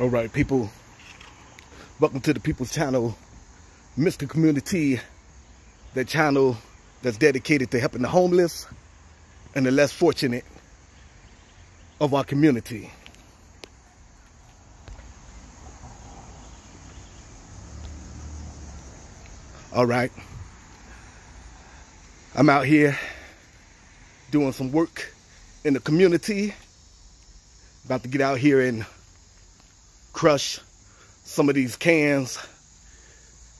All right, people. Welcome to the People's Channel, Mr. Community, the channel that's dedicated to helping the homeless and the less fortunate of our community. All right. I'm out here doing some work in the community. About to get out here and crush some of these cans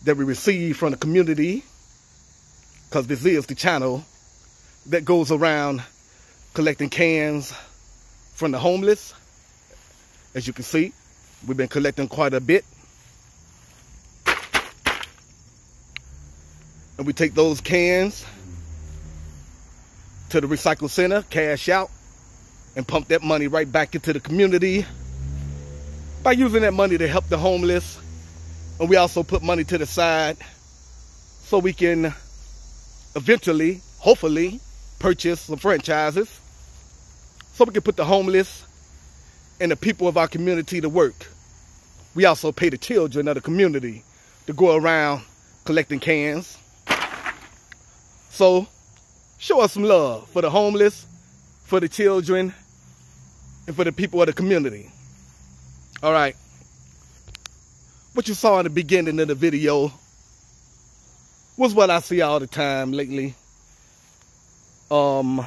that we receive from the community because this is the channel that goes around collecting cans from the homeless. As you can see, we've been collecting quite a bit. And we take those cans to the recycle center, cash out, and pump that money right back into the community by using that money to help the homeless. And we also put money to the side so we can eventually, hopefully, purchase some franchises so we can put the homeless and the people of our community to work. We also pay the children of the community to go around collecting cans. So show us some love for the homeless, for the children, and for the people of the community. All right. What you saw in the beginning of the video was what I see all the time lately. Um,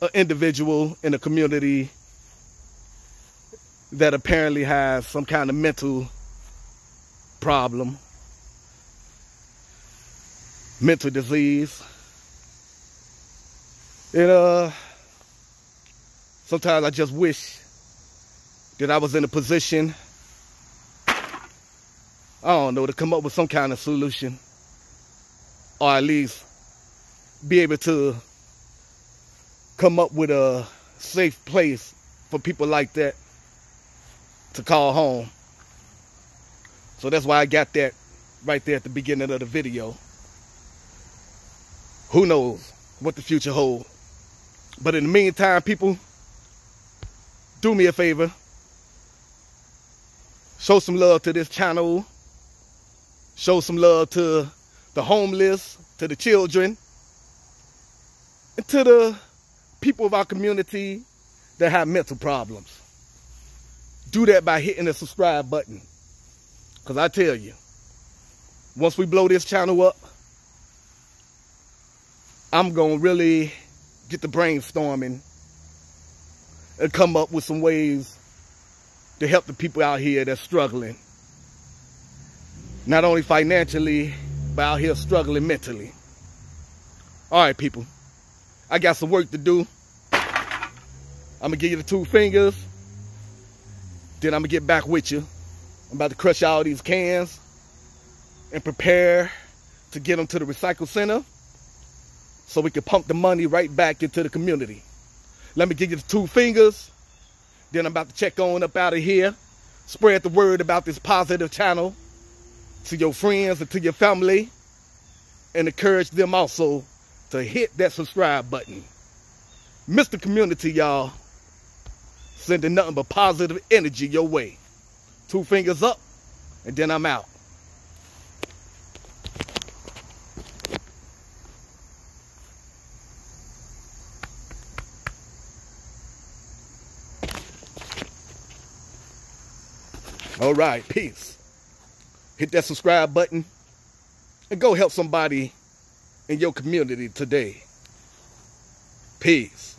an individual in a community that apparently has some kind of mental problem, mental disease. And uh, sometimes I just wish that I was in a position, I don't know, to come up with some kind of solution. Or at least be able to come up with a safe place for people like that to call home. So that's why I got that right there at the beginning of the video. Who knows what the future holds. But in the meantime, people, do me a favor. Show some love to this channel. Show some love to the homeless, to the children, and to the people of our community that have mental problems. Do that by hitting the subscribe button. Because I tell you, once we blow this channel up, I'm going to really get the brainstorming and come up with some ways to help the people out here that's struggling. Not only financially, but out here struggling mentally. All right, people. I got some work to do. I'm going to give you the two fingers. Then I'm going to get back with you. I'm about to crush all these cans and prepare to get them to the recycle center so we can pump the money right back into the community. Let me give you the two fingers. Then I'm about to check on up out of here. Spread the word about this positive channel to your friends and to your family. And encourage them also to hit that subscribe button. Mr. Community, y'all. Sending nothing but positive energy your way. Two fingers up, and then I'm out. All right, peace. Hit that subscribe button and go help somebody in your community today. Peace.